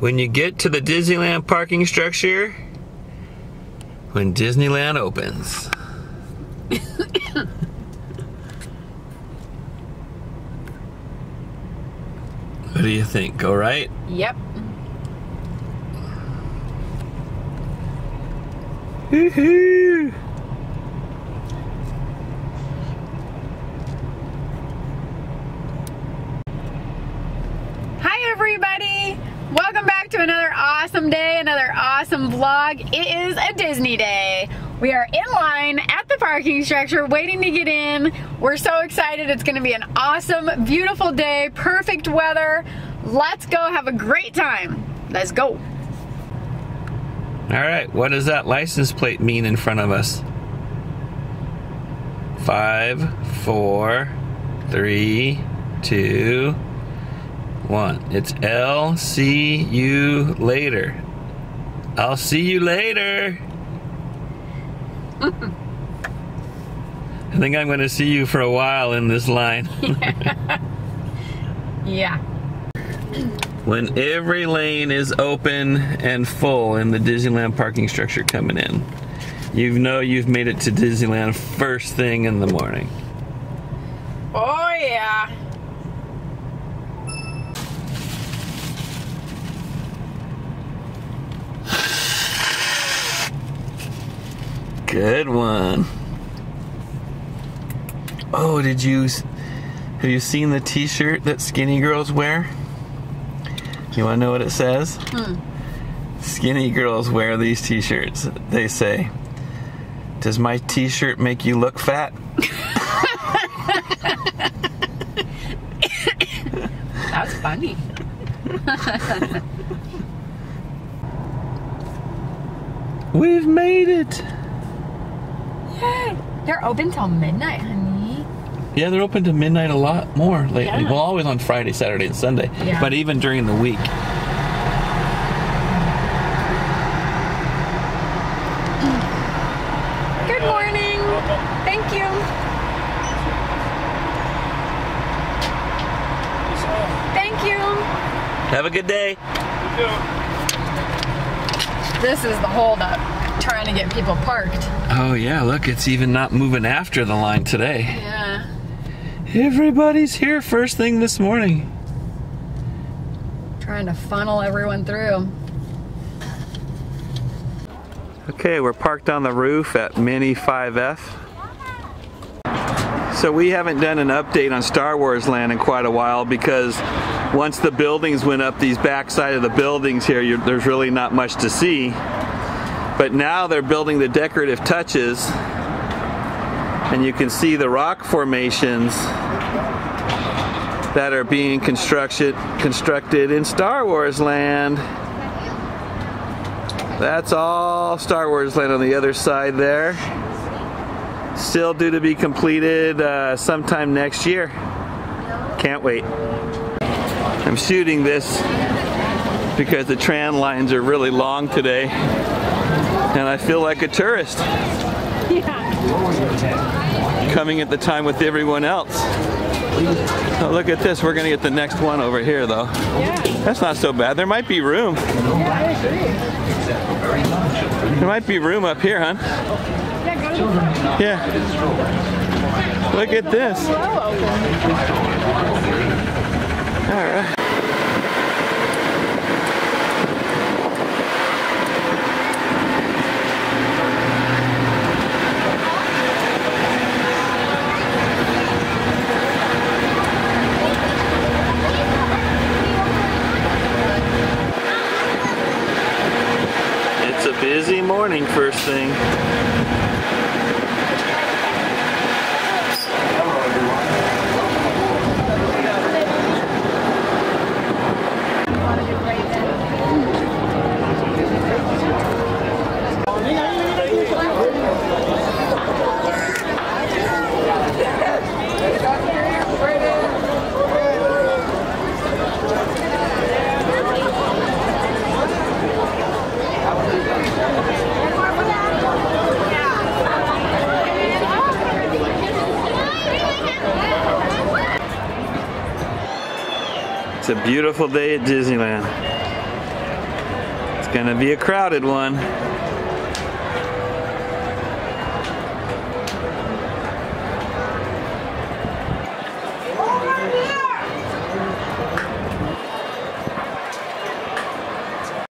when you get to the Disneyland parking structure when Disneyland opens. what do you think? Go right? Yep. Woohoo! Hi, everybody. Welcome back to another awesome day, another awesome vlog. It is a Disney day. We are in line at the parking structure waiting to get in. We're so excited. It's going to be an awesome, beautiful day, perfect weather. Let's go have a great time. Let's go. All right, what does that license plate mean in front of us? Five, four, three, two, one. It's L see you later. I'll see you later. I think I'm going to see you for a while in this line. Yeah. when every lane is open and full in the Disneyland parking structure coming in, you know you've made it to Disneyland first thing in the morning. Oh, yeah. Good one. Oh, did you have you seen the t-shirt that skinny girls wear? You want to know what it says? Hmm. Skinny girls wear these t-shirts. They say, "Does my t-shirt make you look fat?" That's funny. We've made it. Yay. They're open till midnight, honey. Yeah, they're open to midnight a lot more lately. Yeah. Well, always on Friday, Saturday, and Sunday. Yeah. But even during the week. Good morning. Thank you. Thank you. Have a good day. This is the holdup, trying to get people parked. Oh yeah, look, it's even not moving after the line today. Yeah. Everybody's here first thing this morning. Trying to funnel everyone through. Okay, we're parked on the roof at Minnie 5F. So we haven't done an update on Star Wars Land in quite a while because once the buildings went up, these backside of the buildings here, there's really not much to see. But now they're building the decorative touches and you can see the rock formations that are being constructed constructed in Star Wars Land. That's all Star Wars Land on the other side there. Still due to be completed uh, sometime next year. Can't wait. I'm shooting this because the tram lines are really long today and I feel like a tourist Yeah. coming at the time with everyone else. Oh, look at this. We're going to get the next one over here though. Yeah. That's not so bad. There might be room. Yeah. There might be room up here, huh? Yeah, go to the front. Yeah. Look at this. All right. It's a busy morning first thing. It's a beautiful day at Disneyland. It's gonna be a crowded one.